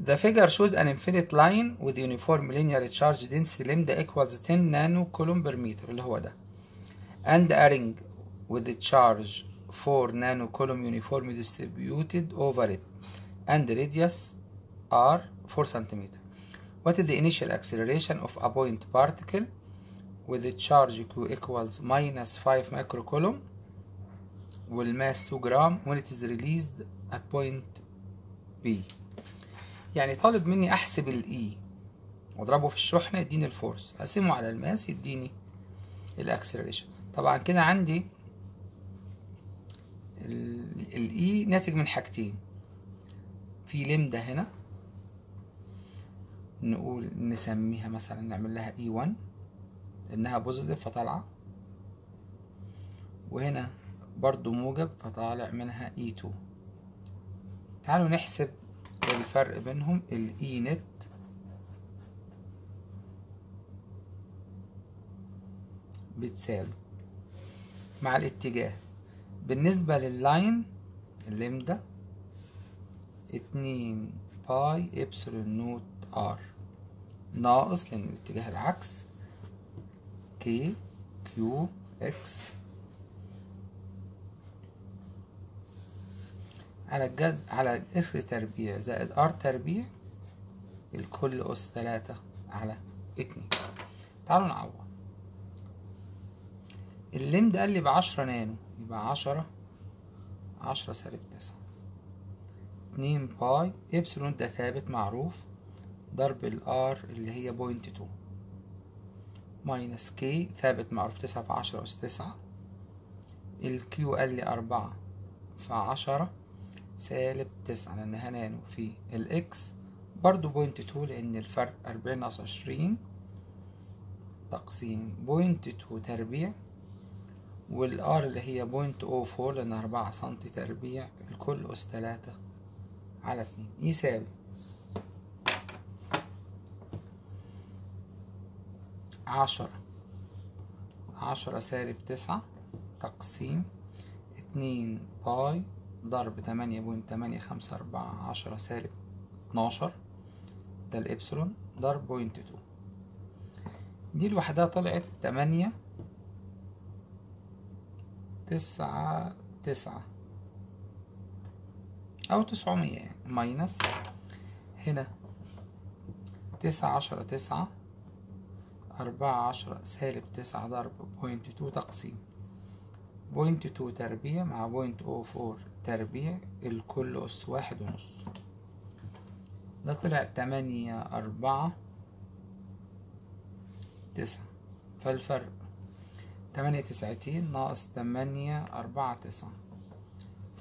The figure shows an infinite line with uniform linear charge density lambda equals 10 nano coulomb per meter اللي هو ده and a ring with the charge 4 nano coulomb uniformly distributed over it and the radius r 4 centimeter. What is the initial acceleration of a point particle with the charge q equals minus 5 microcoulomb والmass 2 gram when it is released at point B يعني طالب مني أحسب ال E واضربه في الشحنة يديني ال force اقسمه على ال mass يديني ال acceleration طبعا كده عندي ال E ناتج من حاجتين. في لمدة هنا نقول نسميها مثلا نعمل لها E 1 لأنها positive فطالعة. وهنا برضو موجب فطالع منها E 2 تعالوا نحسب الفرق بينهم ال E net بتساوي مع الاتجاه. بالنسبة لل line ال lambda اتنين pi epsilon naught R ناقص لأن الاتجاه العكس. K Q X على الجذر على X تربيع زائد R تربيع الكل أس تلاتة على اتنين. تعالوا نعوض. اللمد قال لي بعشرة نانو يبقى عشرة عشرة سالب تسعة. اتنين pi epsilon ده ثابت معروف ضرب ال R اللي هي point two minus K ثابت معروف تسعة في عشرة أس تسعة. ال Q قال لي أربعة في عشرة. سالب تسعة لأنها نانو في ال X برضو point two لأن الفرق أربعين ناقص عشرين. تقسيم point two تربيع وال R اللي هي point O four لأنها أربعة سنتي تربيع الكل أس تلاتة على اتنين. يساوي. عشرة. عشرة سالب تسعة تقسيم اتنين pi ضرب تمانية point تمانية خمسة أربعة عشرة سالب اتناشر ده الإبسلون ضرب point two. دي لوحدها طلعت تمانية تسعة تسعة أو تسعمية يعني minus هنا تسعة عشرة تسعة أربعة عشرة سالب تسعة ضرب point two تقسيم. point two تربيع مع point O four تربيع الكل أس واحد ونص. ده طلع تمانية أربعة تسعة. فالفرق تمانية تسعتين ناقص تمانية أربعة تسعة.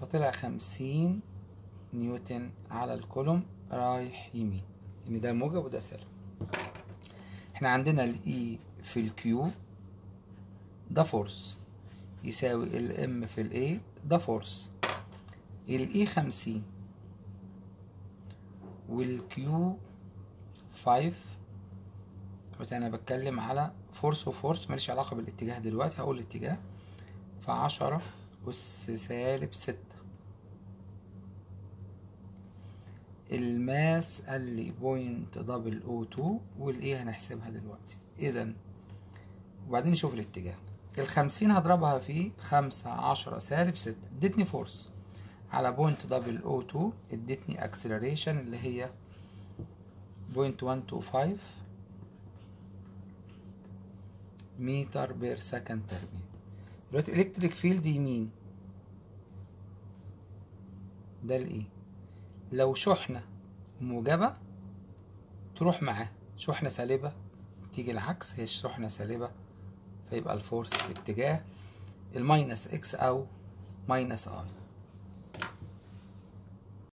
فطلع خمسين نيوتن على الكولوم رايح يمين. إن ده موجب وده سالب. إحنا عندنا ال E في ال Q ده force. يساوي ال M في ال A ده force ال E خمسين. وال Q five دلوقتي أنا بتكلم على force و force ماليش علاقة بالاتجاه دلوقتي هقول الاتجاه. فعشرة أس سالب ستة. ال mass قال لي point double O two وال A هنحسبها دلوقتي. اذا وبعدين نشوف الاتجاه. الخمسين هضربها في خمسة عشرة سالب ستة. ادتني force. على point double O two ادتني acceleration اللي هي point one two five meter per second تربيع دلوقتي electric field يمين. ده ال E لو شحنة موجبة تروح معاه. شحنة سالبة تيجي العكس هي الشحنة سالبة فيبقى ال force في اتجاه الماينس إكس أو ماينس اي